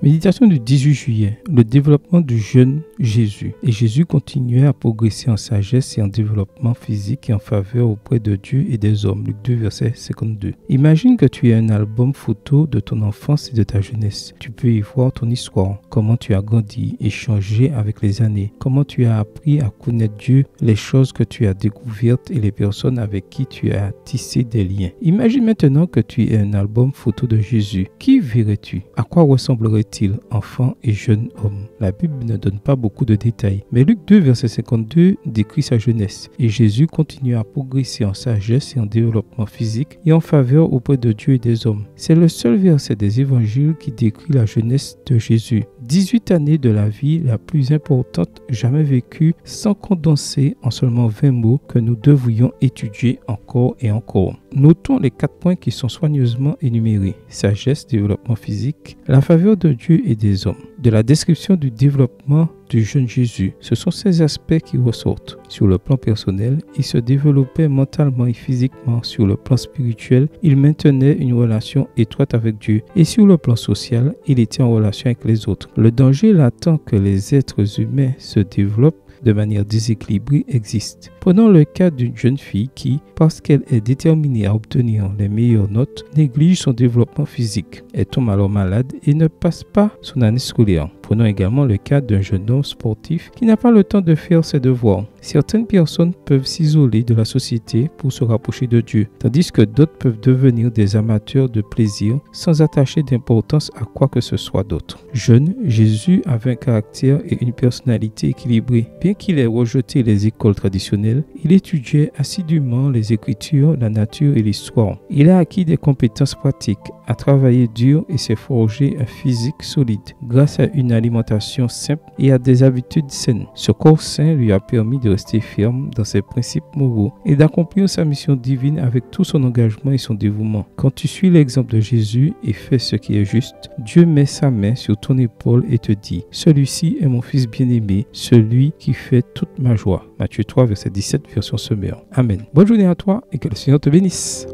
Méditation du 18 juillet. Le développement du jeune Jésus. Et Jésus continuait à progresser en sagesse et en développement physique et en faveur auprès de Dieu et des hommes. Luc 2, verset 52. Imagine que tu as un album photo de ton enfance et de ta jeunesse. Tu peux y voir ton histoire, comment tu as grandi et changé avec les années, comment tu as appris à connaître Dieu, les choses que tu as découvertes et les personnes avec qui tu as tissé des liens. Imagine maintenant que tu es un album photo de Jésus. Qui verrais-tu? À quoi ressemblerait enfant et jeune homme? La Bible ne donne pas beaucoup de détails, mais Luc 2, verset 52 décrit sa jeunesse. Et Jésus continue à progresser en sagesse et en développement physique et en faveur auprès de Dieu et des hommes. C'est le seul verset des évangiles qui décrit la jeunesse de Jésus. 18 années de la vie la plus importante jamais vécue sans condenser en seulement 20 mots que nous devrions étudier encore et encore. Notons les quatre points qui sont soigneusement énumérés. Sagesse, développement physique, la faveur de Dieu et des hommes. De la description du développement du jeune Jésus, ce sont ces aspects qui ressortent. Sur le plan personnel, il se développait mentalement et physiquement. Sur le plan spirituel, il maintenait une relation étroite avec Dieu. Et sur le plan social, il était en relation avec les autres. Le danger latent que les êtres humains se développent de manière déséquilibrée existe. Prenons le cas d'une jeune fille qui, parce qu'elle est déterminée à obtenir les meilleures notes, néglige son développement physique. Elle tombe alors malade et ne passe pas son année scolaire. Prenons également le cas d'un jeune homme sportif qui n'a pas le temps de faire ses devoirs. Certaines personnes peuvent s'isoler de la société pour se rapprocher de Dieu, tandis que d'autres peuvent devenir des amateurs de plaisir sans attacher d'importance à quoi que ce soit d'autre. Jeune, Jésus avait un caractère et une personnalité équilibrée. Bien qu'il ait rejeté les écoles traditionnelles, il étudiait assidûment les écritures, la nature et l'histoire. Il a acquis des compétences pratiques, a travaillé dur et s'est forgé un physique solide grâce à une alimentation simple et à des habitudes saines. Ce corps sain lui a permis de rester ferme dans ses principes moraux et d'accomplir sa mission divine avec tout son engagement et son dévouement. Quand tu suis l'exemple de Jésus et fais ce qui est juste, Dieu met sa main sur ton épaule et te dit, celui-ci est mon fils bien-aimé, celui qui fait toute ma joie. Matthieu 3, verset 17, version sommaire. Amen. Bonne journée à toi et que le Seigneur te bénisse.